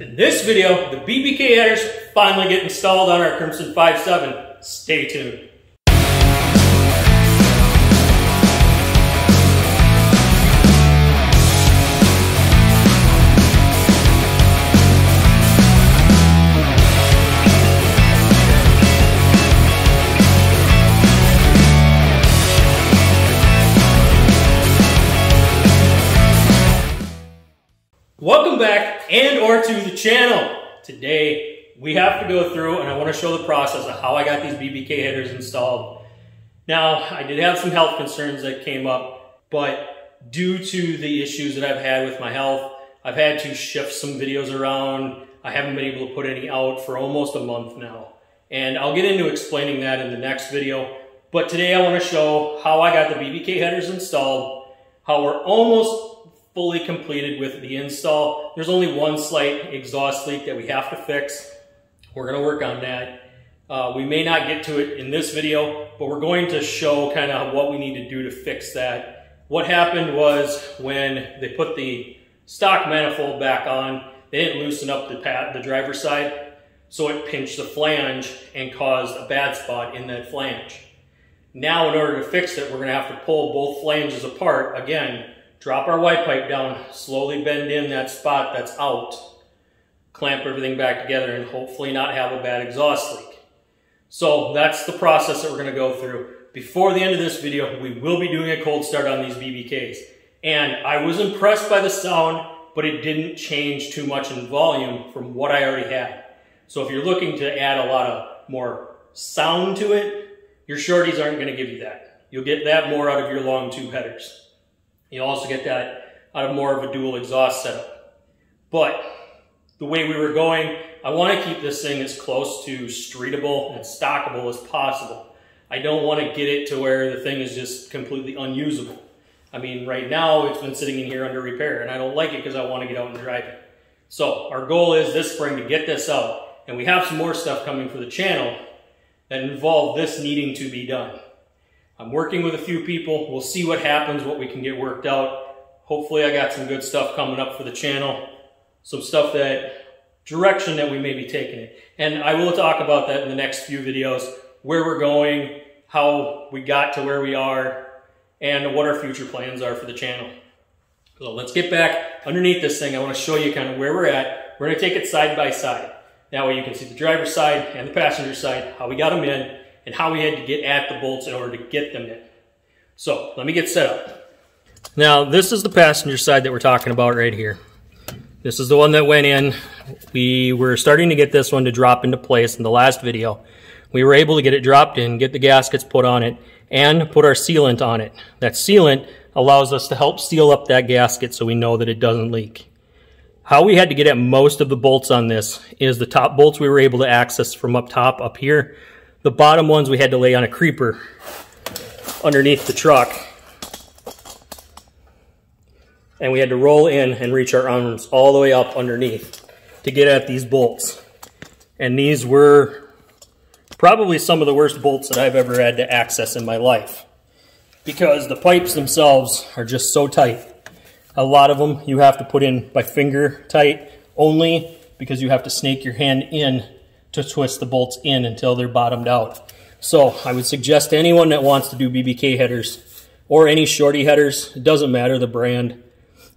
In this video, the BBK headers finally get installed on our Crimson 5.7. Stay tuned. Welcome back and or to the channel. Today we have to go through and I want to show the process of how I got these BBK headers installed. Now I did have some health concerns that came up but due to the issues that I've had with my health I've had to shift some videos around. I haven't been able to put any out for almost a month now and I'll get into explaining that in the next video but today I want to show how I got the BBK headers installed how we're almost fully completed with the install. There's only one slight exhaust leak that we have to fix. We're gonna work on that. Uh, we may not get to it in this video, but we're going to show kind of what we need to do to fix that. What happened was when they put the stock manifold back on, they didn't loosen up the, pad, the driver's side, so it pinched the flange and caused a bad spot in that flange. Now in order to fix it, we're gonna have to pull both flanges apart again Drop our Y pipe down, slowly bend in that spot that's out, clamp everything back together and hopefully not have a bad exhaust leak. So that's the process that we're gonna go through. Before the end of this video, we will be doing a cold start on these BBKs. And I was impressed by the sound, but it didn't change too much in volume from what I already had. So if you're looking to add a lot of more sound to it, your shorties aren't gonna give you that. You'll get that more out of your long tube headers. You also get that out of more of a dual exhaust setup. But the way we were going, I want to keep this thing as close to streetable and stockable as possible. I don't want to get it to where the thing is just completely unusable. I mean, right now it's been sitting in here under repair and I don't like it because I want to get out and drive it. So our goal is this spring to get this out and we have some more stuff coming for the channel that involve this needing to be done. I'm working with a few people. We'll see what happens, what we can get worked out. Hopefully I got some good stuff coming up for the channel. Some stuff that, direction that we may be taking it. And I will talk about that in the next few videos, where we're going, how we got to where we are, and what our future plans are for the channel. So let's get back underneath this thing. I want to show you kind of where we're at. We're going to take it side by side. That way you can see the driver's side and the passenger side, how we got them in, and how we had to get at the bolts in order to get them in. So let me get set up. Now this is the passenger side that we're talking about right here. This is the one that went in. We were starting to get this one to drop into place in the last video. We were able to get it dropped in, get the gaskets put on it, and put our sealant on it. That sealant allows us to help seal up that gasket so we know that it doesn't leak. How we had to get at most of the bolts on this is the top bolts we were able to access from up top up here the bottom ones we had to lay on a creeper underneath the truck. And we had to roll in and reach our arms all the way up underneath to get at these bolts. And these were probably some of the worst bolts that I've ever had to access in my life because the pipes themselves are just so tight. A lot of them you have to put in by finger tight only because you have to snake your hand in to twist the bolts in until they're bottomed out. So I would suggest anyone that wants to do BBK headers or any shorty headers, it doesn't matter the brand,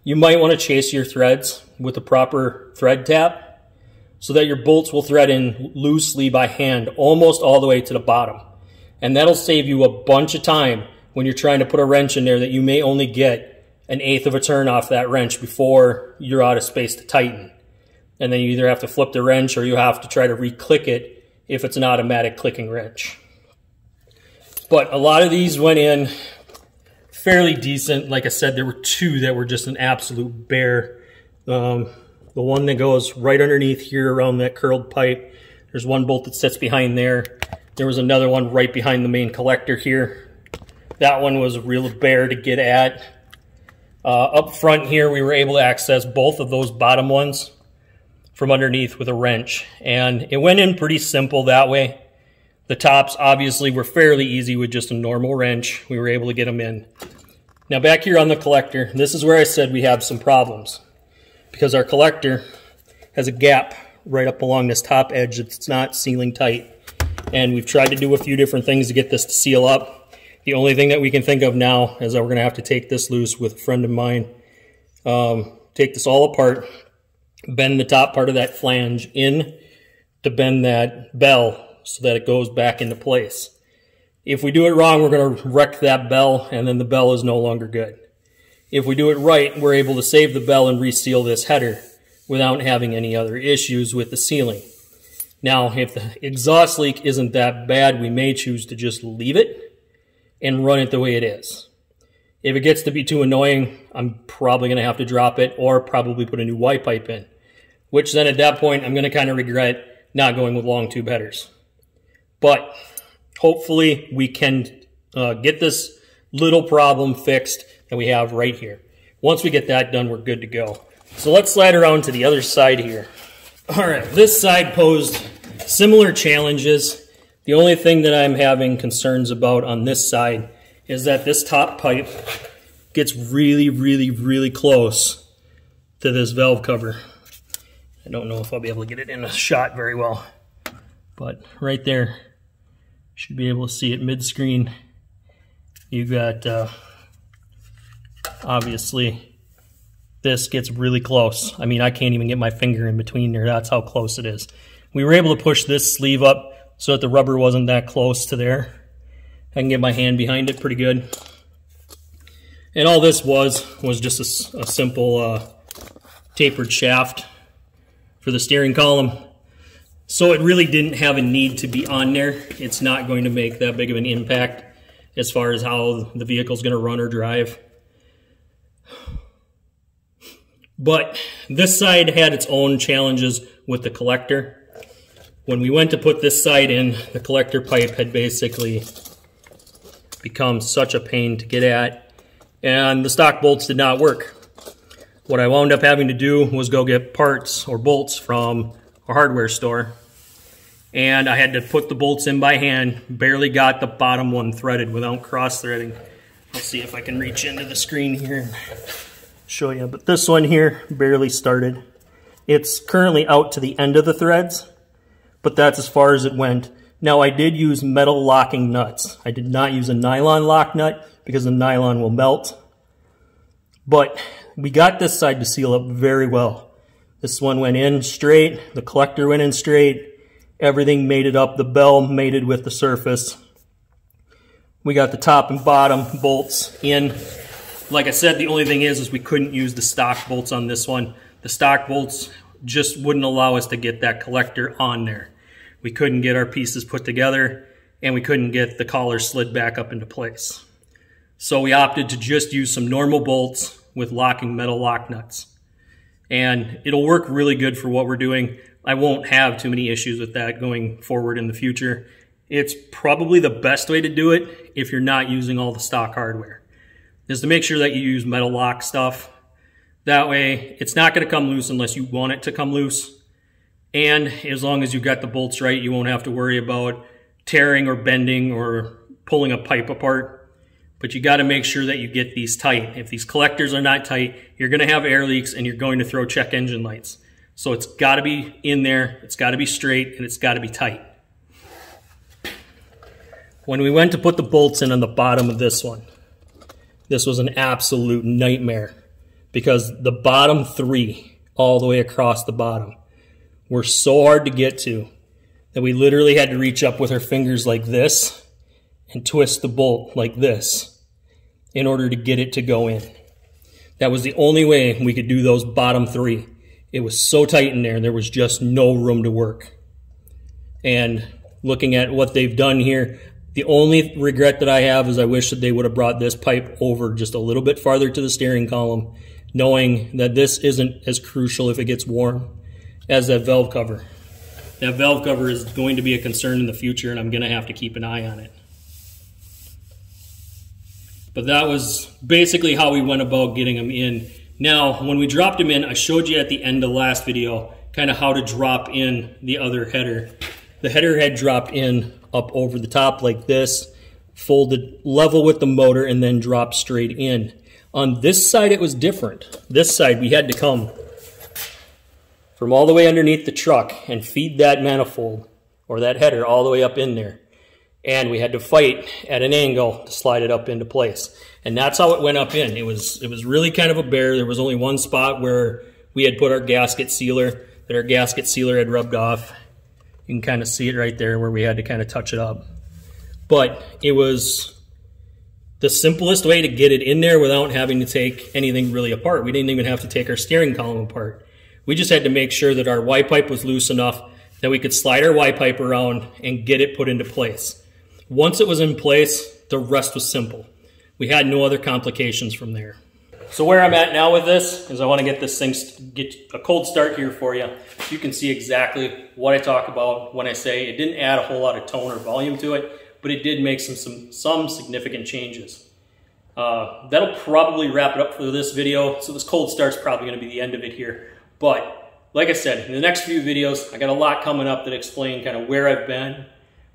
you might want to chase your threads with the proper thread tap so that your bolts will thread in loosely by hand almost all the way to the bottom. And that'll save you a bunch of time when you're trying to put a wrench in there that you may only get an eighth of a turn off that wrench before you're out of space to tighten and then you either have to flip the wrench or you have to try to re-click it if it's an automatic clicking wrench. But a lot of these went in fairly decent. Like I said, there were two that were just an absolute bear. Um, the one that goes right underneath here around that curled pipe. There's one bolt that sits behind there. There was another one right behind the main collector here. That one was a real bear to get at. Uh, up front here, we were able to access both of those bottom ones from underneath with a wrench. And it went in pretty simple that way. The tops obviously were fairly easy with just a normal wrench. We were able to get them in. Now back here on the collector, this is where I said we have some problems. Because our collector has a gap right up along this top edge that's not sealing tight. And we've tried to do a few different things to get this to seal up. The only thing that we can think of now is that we're going to have to take this loose with a friend of mine. Um, take this all apart, bend the top part of that flange in to bend that bell so that it goes back into place. If we do it wrong, we're going to wreck that bell and then the bell is no longer good. If we do it right, we're able to save the bell and reseal this header without having any other issues with the sealing. Now, if the exhaust leak isn't that bad, we may choose to just leave it and run it the way it is. If it gets to be too annoying, I'm probably going to have to drop it or probably put a new Y pipe in, which then at that point, I'm going to kind of regret not going with long tube headers. But hopefully we can uh, get this little problem fixed that we have right here. Once we get that done, we're good to go. So let's slide around to the other side here. All right, this side posed similar challenges. The only thing that I'm having concerns about on this side is that this top pipe gets really, really, really close to this valve cover. I don't know if I'll be able to get it in a shot very well, but right there, should be able to see it mid-screen. You've got, uh, obviously, this gets really close. I mean, I can't even get my finger in between there. That's how close it is. We were able to push this sleeve up so that the rubber wasn't that close to there. I can get my hand behind it pretty good. And all this was, was just a, a simple uh, tapered shaft for the steering column. So it really didn't have a need to be on there. It's not going to make that big of an impact as far as how the vehicle is going to run or drive. But this side had its own challenges with the collector. When we went to put this side in, the collector pipe had basically become such a pain to get at, and the stock bolts did not work. What I wound up having to do was go get parts or bolts from a hardware store, and I had to put the bolts in by hand, barely got the bottom one threaded without cross-threading. Let's see if I can reach into the screen here and show you. But this one here barely started. It's currently out to the end of the threads, but that's as far as it went. Now I did use metal locking nuts. I did not use a nylon lock nut because the nylon will melt. But we got this side to seal up very well. This one went in straight, the collector went in straight, everything mated up, the bell mated with the surface. We got the top and bottom bolts in like I said, the only thing is, is we couldn't use the stock bolts on this one. The stock bolts just wouldn't allow us to get that collector on there. We couldn't get our pieces put together and we couldn't get the collar slid back up into place. So we opted to just use some normal bolts with locking metal lock nuts. And it'll work really good for what we're doing. I won't have too many issues with that going forward in the future. It's probably the best way to do it if you're not using all the stock hardware is to make sure that you use metal lock stuff. That way, it's not going to come loose unless you want it to come loose. And as long as you've got the bolts right, you won't have to worry about tearing or bending or pulling a pipe apart. But you got to make sure that you get these tight. If these collectors are not tight, you're going to have air leaks and you're going to throw check engine lights. So it's got to be in there, it's got to be straight, and it's got to be tight. When we went to put the bolts in on the bottom of this one, this was an absolute nightmare because the bottom three, all the way across the bottom, were so hard to get to that we literally had to reach up with our fingers like this and twist the bolt like this in order to get it to go in. That was the only way we could do those bottom three. It was so tight in there, there was just no room to work. And looking at what they've done here, the only regret that I have is I wish that they would have brought this pipe over just a little bit farther to the steering column, knowing that this isn't as crucial if it gets warm as that valve cover. That valve cover is going to be a concern in the future and I'm going to have to keep an eye on it. But that was basically how we went about getting them in. Now, when we dropped them in, I showed you at the end of the last video kind of how to drop in the other header. The header had dropped in up over the top like this, folded level with the motor, and then drop straight in. On this side, it was different. This side, we had to come from all the way underneath the truck and feed that manifold or that header all the way up in there. And we had to fight at an angle to slide it up into place. And that's how it went up in. It was it was really kind of a bear. There was only one spot where we had put our gasket sealer, that our gasket sealer had rubbed off. You can kind of see it right there where we had to kind of touch it up. But it was the simplest way to get it in there without having to take anything really apart. We didn't even have to take our steering column apart. We just had to make sure that our Y pipe was loose enough that we could slide our Y pipe around and get it put into place. Once it was in place, the rest was simple. We had no other complications from there. So where I'm at now with this is I want to get this thing, get a cold start here for you. You can see exactly what I talk about when I say it didn't add a whole lot of tone or volume to it, but it did make some, some, some significant changes. Uh, that'll probably wrap it up for this video. So this cold start's probably going to be the end of it here. But like I said, in the next few videos, I got a lot coming up that explain kind of where I've been,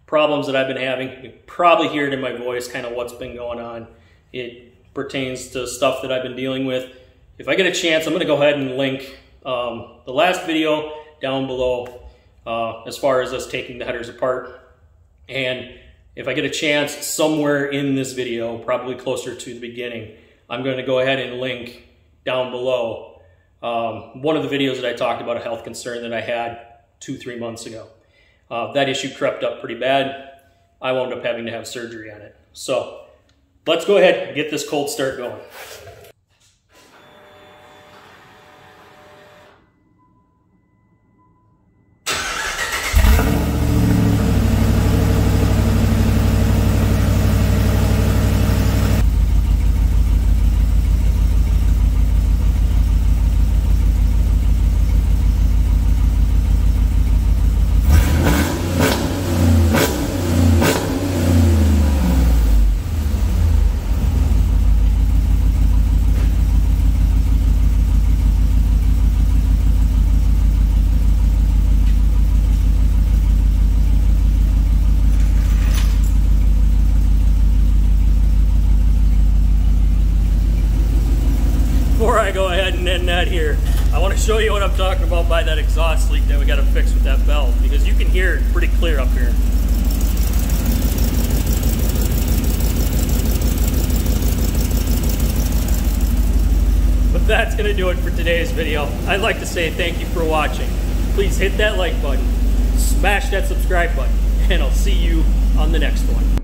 problems that I've been having. You probably hear it in my voice, kind of what's been going on. It pertains to stuff that I've been dealing with. If I get a chance, I'm going to go ahead and link um, the last video down below uh, as far as us taking the headers apart. And if I get a chance somewhere in this video, probably closer to the beginning, I'm going to go ahead and link down below um, one of the videos that I talked about a health concern that I had two, three months ago. Uh, that issue crept up pretty bad. I wound up having to have surgery on it. So let's go ahead and get this cold start going. Here. I want to show you what I'm talking about by that exhaust leak that we got to fix with that valve because you can hear it pretty clear up here. But that's going to do it for today's video. I'd like to say thank you for watching. Please hit that like button, smash that subscribe button, and I'll see you on the next one.